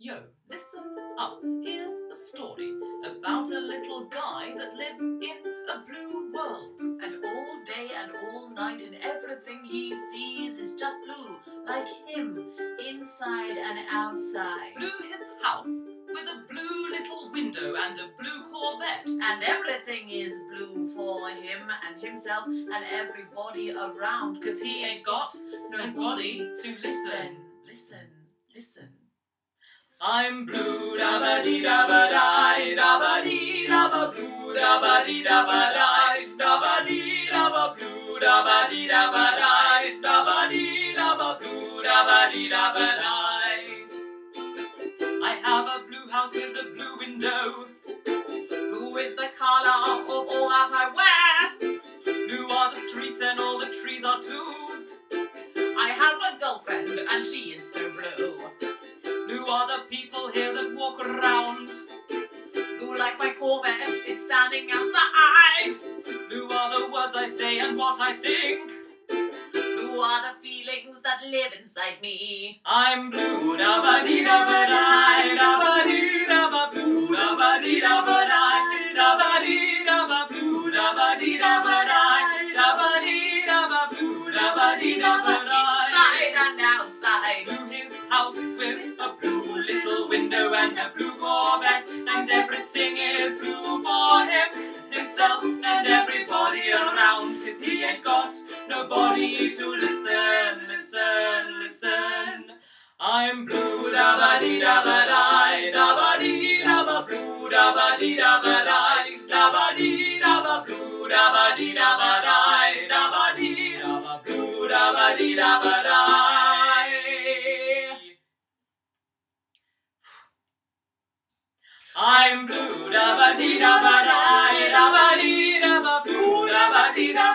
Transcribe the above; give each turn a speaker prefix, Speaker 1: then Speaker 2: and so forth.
Speaker 1: Yo, listen up. Here's a story about a little guy that lives in a blue world.
Speaker 2: And all day and all night, and everything he sees is just blue, like him, inside and outside.
Speaker 1: Blue his house with a blue little window and a blue Corvette.
Speaker 2: And everything is blue for him and himself and everybody around,
Speaker 1: Cause he ain't got nobody to listen.
Speaker 2: Listen, listen.
Speaker 1: I'm blue da ba dee da ba die da ba dee da ba blue da ba dee da ba die da ba dee da ba blue da ba dee da ba die da ba dee da ba blue da ba dee da ba die. I have a blue house with a blue window.
Speaker 2: Blue is the color of all that I wear.
Speaker 1: Blue are the streets and all the trees are too.
Speaker 2: I have a girlfriend and she is so blue.
Speaker 1: People here that walk around.
Speaker 2: Blue like my Corvette, it's standing outside.
Speaker 1: Blue are the words I say and what I think.
Speaker 2: Blue are the feelings that live inside me.
Speaker 1: I'm blue, da ba dee da ba die, da ba dee da ba blue, da ba dee da ba die, da ba dee da ba blue, da ba dee da ba die, da ba dee da ba blue, da ba dee da ba die.
Speaker 2: Inside and outside.
Speaker 1: To his house with a nobody to listen, listen, listen. I'm blue, da ba dee da ba die, da ba dee da ba blue, da ba dee da ba die, da ba dee da ba blue, da ba dee da ba die, da ba dee da ba blue, da ba dee da ba die. I'm blue, da ba dee da ba die, da ba dee da ba blue, da ba dee da